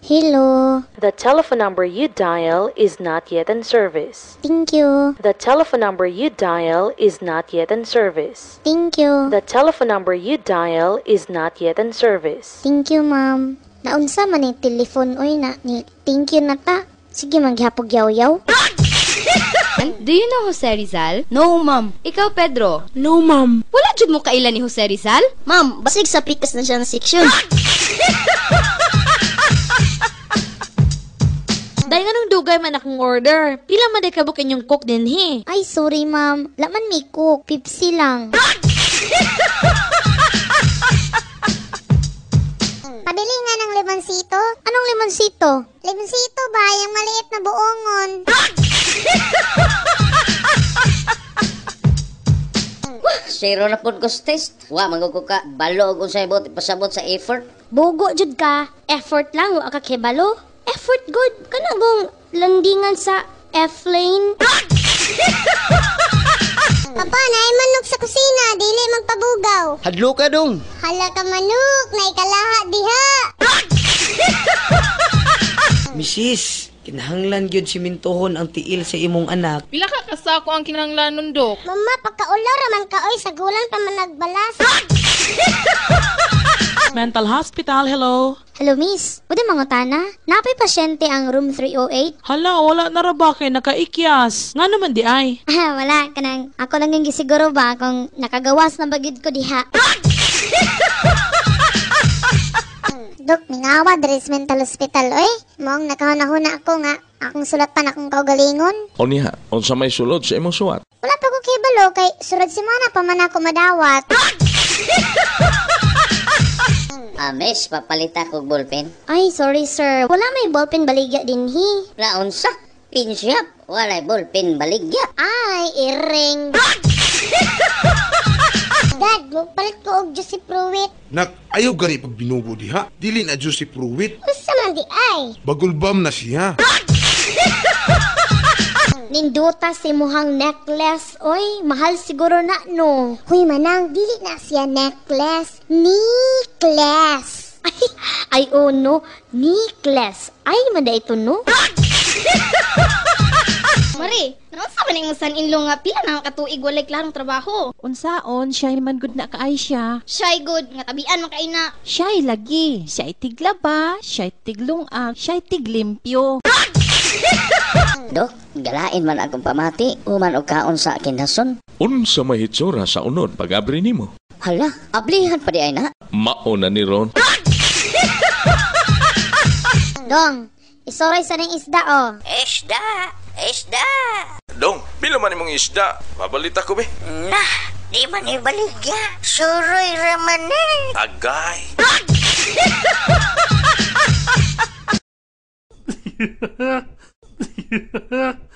Hello. The telephone number you dial is not yet in service. Thank you. The telephone number you dial is not yet in service. Thank you. The telephone number you dial is not yet in service. Thank you, ma'am. Naunsa man ni telephone oy na ni thank you na ta. Sige maghapog yaw-yaw. Do you know Jose Rizal? No, ma'am. Ikaw, Pedro. No, ma'am. Wala jud mo kailan ni Jose Rizal? Ma'am, basig sa pikas na siya ng section. dugay man akong order. Pila man day kabukin yung cook din he. Ay, sorry, ma'am. Laman may cook. Pepsi lang. Pabili nga ng limonsito. Anong limonsito? Limonsito ba? Yung maliit na buongon. Zero na po ko sa test. Wa, manguko ka. Balo kung sa ibot, pasabot sa effort. Bugo jud ka. Effort lang wa ka kibalo. Effort good. Kana bang landingan sa F-lane? Papa, naay manok sa kusina. Dili magpabugaw. Hadlo ka dong. Hala ka manok. Naay kalaha diha. Misis, kinahanglan gyud simintohon ang tiil sa imong anak. Pila ka kasako ang kinahanglanon, Dok? Mama, pagkaulaw raman ka. Oy, sa gulan pa man nagbalas. Mental Hospital, hello. Hello, miss. Pwede mangutana? Napay pasyente ang room 308? Hala, wala na ra ba kay nakaikyas? Nga naman di ay. Ah, wala. Kanang, ako lang yung gisiguro ba kung nakagawas na bagid ko diha. Dok, mingawa diri sa mental hospital. Oy, mong nakahuna-huna ako nga. Akong sulat pa na akong kaugalingon. O niya, unsa may sulod sa imong suwat? Wala pa ko kibalo kay surad si mana pa man ako madawat. Ah, miss, papalita ko ballpen. Ay, sorry sir. Wala may ballpen baligya din hi. Laon sa? Pinsyap. Walay ballpen baligya. Ay, iring. Dad, magpalit ko og Joseph Pruitt. Nak, ayaw gani pag binugo diha. Dili na Joseph Pruitt. Usa man di ay. Bagulbam na siya. Ninduta si muhang necklace. Oy, mahal siguro na no. Huy manang, dili na siya necklace. Necklace. Ay, ay oh no. Necklace. Ay, manda ito no. Mari, naunsa man imong son-in-law nga pila na katuig walay klarong trabaho? Unsaon, siya man good na kaay siya. Shy good nga tabian man kay na. Siya'y lagi. Siya'y tiglaba, siya'y tiglungag, siya'y tiglimpyo. Dok, galain man akong pamati. Uman og kaon sa kinhason. Unsa may hitsura sa unod pag-abri nimo? Hala, ablihan pa di ay na. Mao na ni Ron. Dong, isoray sa ng isda oh. Isda! Isda! Dong, pila man imong isda? Mabalita ko be. Nah, di man ibaligya. Suroy raman eh. Agay.